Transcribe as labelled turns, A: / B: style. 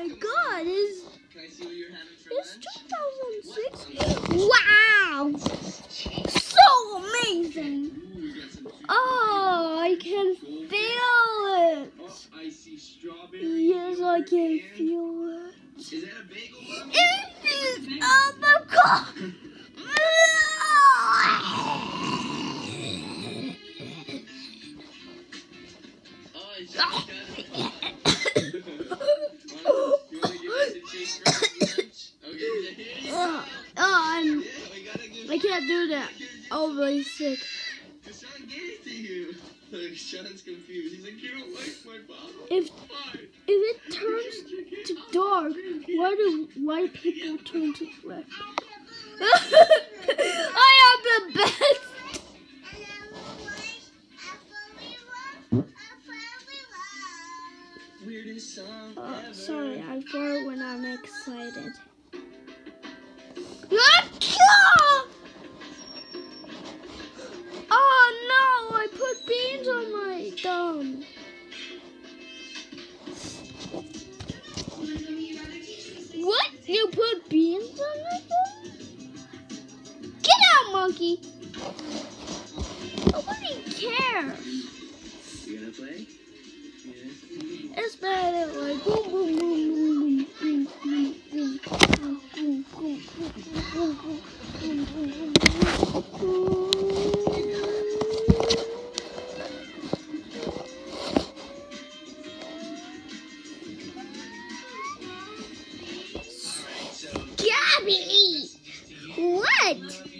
A: my god, it's,
B: it's
A: 2006? Wow! So amazing! Oh, I can feel it! Yes, I can feel it.
B: Is that a bagel?
A: It is
B: a bagel!
A: Oh, can't do that. Oh, I'll be sick.
B: Sean gave it to you. Look, Sean's confused. He's like, you don't like my bottle.
A: If if it turns to dark, why do white people turn to red? I am the best.
B: Weirdest song
A: Oh, sorry, I fart when I'm excited. Out! Nobody cares.
B: You gonna play? Yeah.
A: It's better like boom boom boom boom boom boom boom boom boom boom boom boom boom boom boom
B: Alright, so
A: Gabby! What?